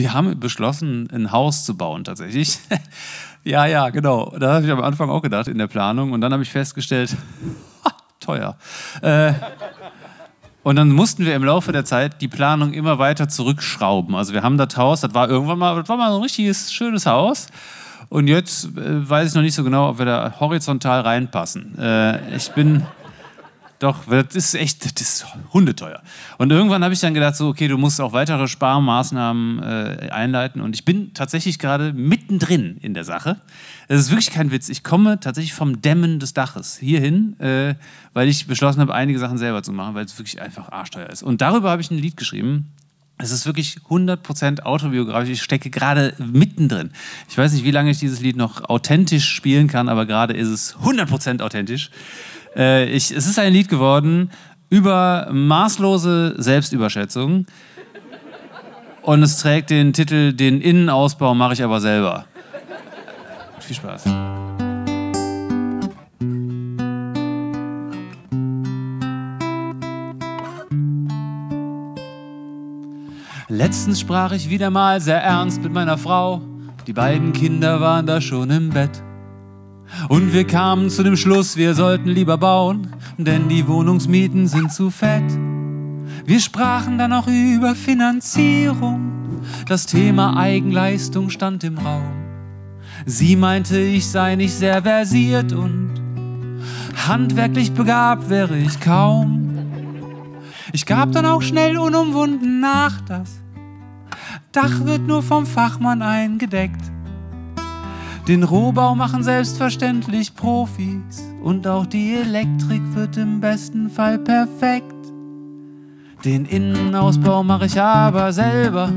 wir haben beschlossen, ein Haus zu bauen tatsächlich. ja, ja, genau. Da habe ich am Anfang auch gedacht in der Planung. Und dann habe ich festgestellt, teuer. Äh, und dann mussten wir im Laufe der Zeit die Planung immer weiter zurückschrauben. Also wir haben das Haus, das war irgendwann mal, das war mal ein richtiges, schönes Haus. Und jetzt äh, weiß ich noch nicht so genau, ob wir da horizontal reinpassen. Äh, ich bin doch, das ist echt, das ist hundeteuer. Und irgendwann habe ich dann gedacht, so, okay, du musst auch weitere Sparmaßnahmen äh, einleiten. Und ich bin tatsächlich gerade mittendrin in der Sache. Es ist wirklich kein Witz. Ich komme tatsächlich vom Dämmen des Daches hierhin, äh, weil ich beschlossen habe, einige Sachen selber zu machen, weil es wirklich einfach arschteuer ist. Und darüber habe ich ein Lied geschrieben. Es ist wirklich 100% autobiografisch. Ich stecke gerade mittendrin. Ich weiß nicht, wie lange ich dieses Lied noch authentisch spielen kann, aber gerade ist es 100% authentisch. Äh, ich, es ist ein Lied geworden über maßlose Selbstüberschätzung. Und es trägt den Titel Den Innenausbau mache ich aber selber. Viel Spaß. Letztens sprach ich wieder mal sehr ernst mit meiner Frau. Die beiden Kinder waren da schon im Bett. Und wir kamen zu dem Schluss, wir sollten lieber bauen, denn die Wohnungsmieten sind zu fett. Wir sprachen dann auch über Finanzierung, das Thema Eigenleistung stand im Raum. Sie meinte, ich sei nicht sehr versiert und handwerklich begabt wäre ich kaum. Ich gab dann auch schnell unumwunden nach, das Dach wird nur vom Fachmann eingedeckt. Den Rohbau machen selbstverständlich Profis und auch die Elektrik wird im besten Fall perfekt. Den Innenausbau mache ich aber selber.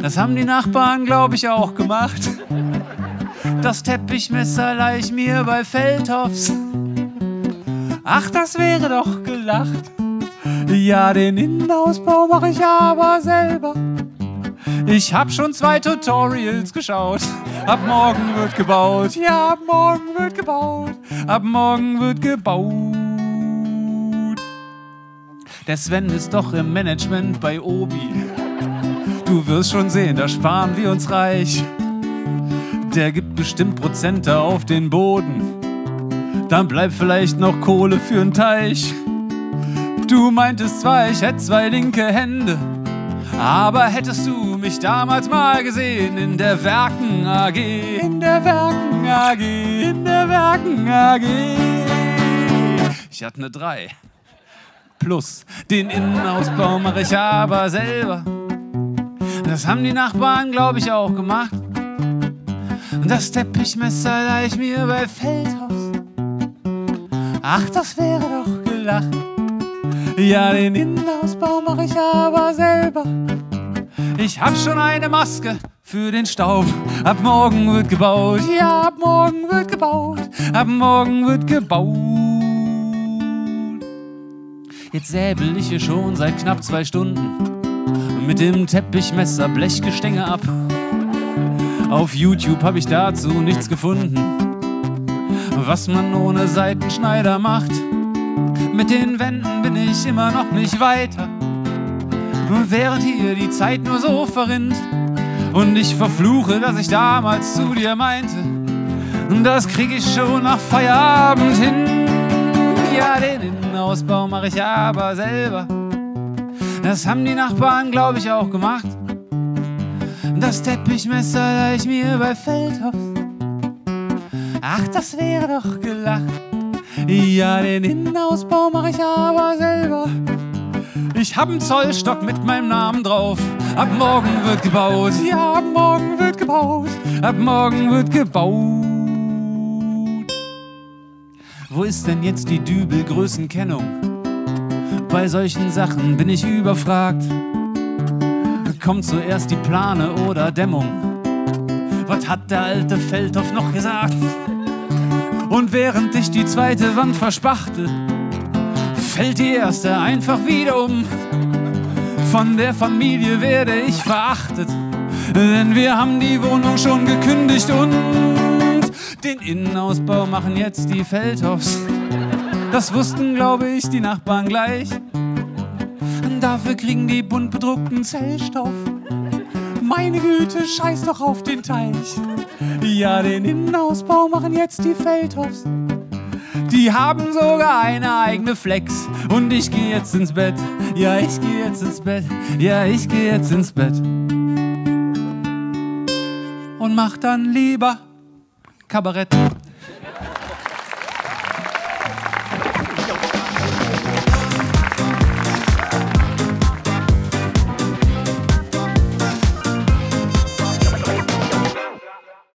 Das haben die Nachbarn, glaube ich, auch gemacht. Das Teppichmesser leih ich mir bei Feldhoffs. Ach, das wäre doch gelacht. Ja, den Innenausbau mache ich aber selber. Ich hab schon zwei Tutorials geschaut. Ab morgen wird gebaut. Ja, ab morgen wird gebaut. Ab morgen wird gebaut. Der Sven ist doch im Management bei Obi. Du wirst schon sehen, da sparen wir uns reich. Der gibt bestimmt Prozente auf den Boden. Dann bleibt vielleicht noch Kohle für einen Teich. Du meintest zwar, ich hätte zwei linke Hände. Aber hättest du mich damals mal gesehen in der Werken AG, in der Werken AG, in der Werken AG. Ich hatte eine 3. Plus den Innenausbau mache ich aber selber. Das haben die Nachbarn, glaube ich, auch gemacht. Das Teppichmesser leih ich mir bei Feldhaus. Ach, das wäre doch gelacht. Ja, den Innenausbau mache ich aber selber. Ich hab schon eine Maske für den Staub. Ab morgen wird gebaut, ja, ab morgen wird gebaut, ab morgen wird gebaut. Jetzt säbel ich hier schon seit knapp zwei Stunden mit dem Teppichmesser Blechgestänge ab. Auf YouTube habe ich dazu nichts gefunden, was man ohne Seitenschneider macht. Mit den Wänden bin ich immer noch nicht weiter. Und während hier die Zeit nur so verrinnt und ich verfluche, dass ich damals zu dir meinte, das krieg ich schon nach Feierabend hin. Ja, den Innenausbau mache ich aber selber. Das haben die Nachbarn, glaube ich, auch gemacht. Das Teppichmesser leih ich mir bei Feldhoff. Ach, das wäre doch gelacht. Ja, den Innenausbau mache ich aber selber. Ich hab einen Zollstock mit meinem Namen drauf. Ab morgen wird gebaut. Ja, ab morgen wird gebaut. Ab morgen wird gebaut. Wo ist denn jetzt die Dübelgrößenkennung? Bei solchen Sachen bin ich überfragt. Kommt zuerst die Plane oder Dämmung? Was hat der alte Feldhoff noch gesagt? Und während ich die zweite Wand verspachtel, fällt die erste einfach wieder um. Von der Familie werde ich verachtet, denn wir haben die Wohnung schon gekündigt und den Innenausbau machen jetzt die Feldhoffs. Das wussten, glaube ich, die Nachbarn gleich. Dafür kriegen die bunt bedruckten Zellstoff. Meine Güte, scheiß doch auf den Teich. Ja, den Innenausbau machen jetzt die Feldhoffs. Die haben sogar eine eigene Flex. Und ich gehe jetzt ins Bett. Ja, ich gehe jetzt ins Bett. Ja, ich gehe jetzt ins Bett. Und mach dann lieber Kabarett.